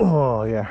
Oh yeah.